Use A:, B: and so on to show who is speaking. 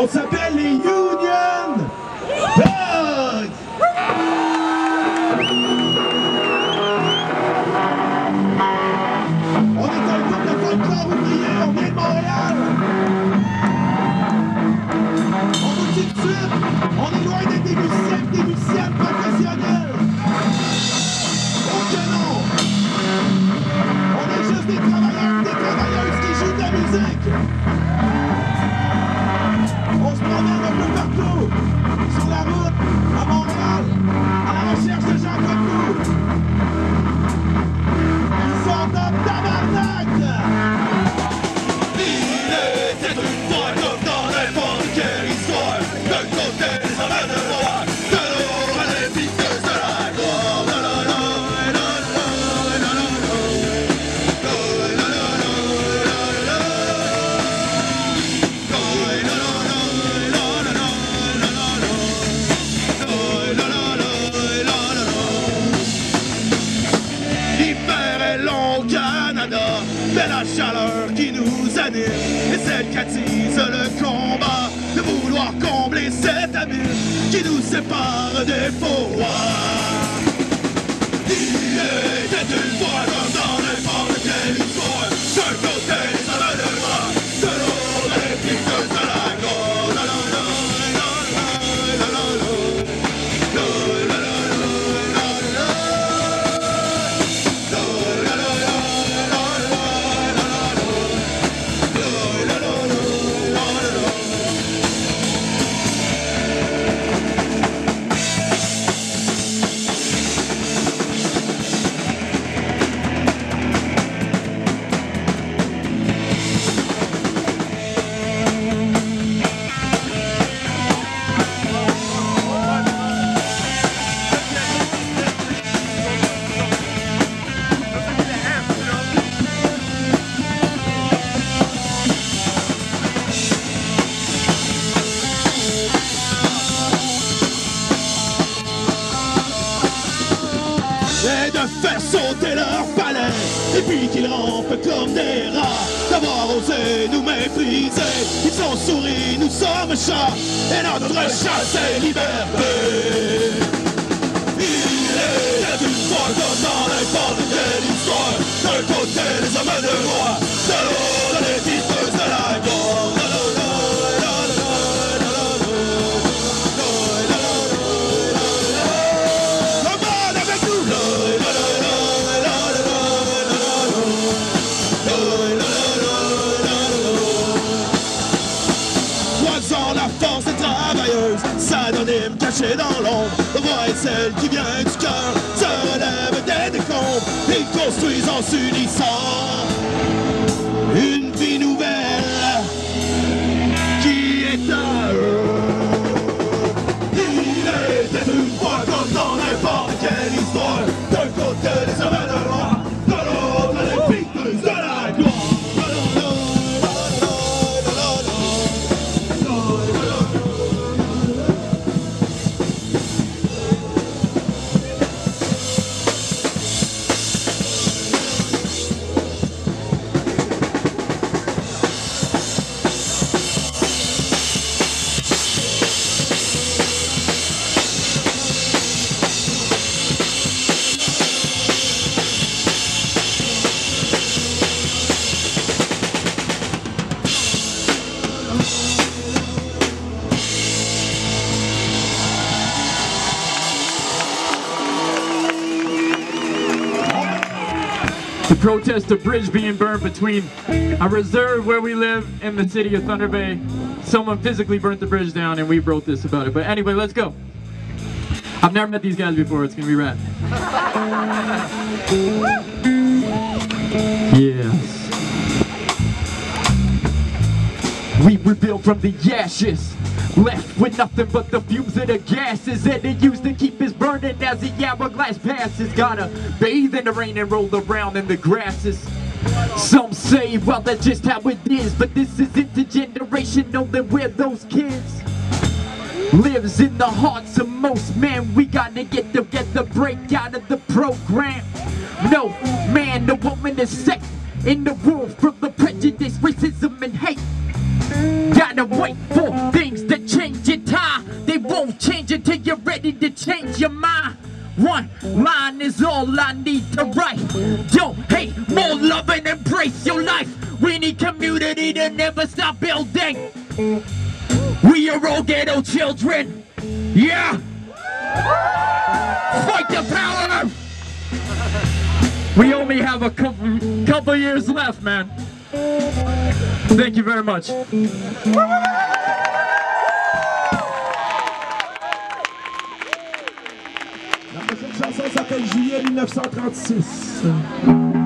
A: On s'appelle les
B: chaleur qui nous anime est celle qui attise le combat de vouloir combler cet abîme qui nous sépare des faux une fois dans et puis qu'ils rampent comme des rats. D'avoir osé nous mépriser. Ils ont souri nous sommes chats. Et notre chasse est liberté. Il était une fois comme dans n'importe quelle histoire d'un côté les hommes de roi de la, force des travailleuses, s'anonyme caché dans l'ombre, voix est celle qui vient du cœur, se relève des décombres, ils construisent en s'unissant
C: protest a bridge being burned between a reserve where we live and the city of Thunder Bay. Someone physically burnt the bridge down and we wrote this about it. But anyway, let's go. I've never met these guys before. It's gonna be rad. yes. We rebuild from the ashes. Left with nothing but the fumes of the gases that they used to keep us burning as the hourglass passes. Gotta bathe in the rain and roll around in the grasses. Some say, well, that's just how it is, but this is intergenerational, and we're those kids. Lives in the hearts of most men. We gotta get together, break out of the program. No man, no woman is safe in the world from the prejudice, racism, and hate. Gotta wait ready to change your mind. One line is all I need to write. Don't hate, more love and embrace your life. We need community to never stop building. We are all ghetto children. Yeah. Fight the power. We only have a couple, couple years left, man. Thank you very much.
B: accueille juillet 1936.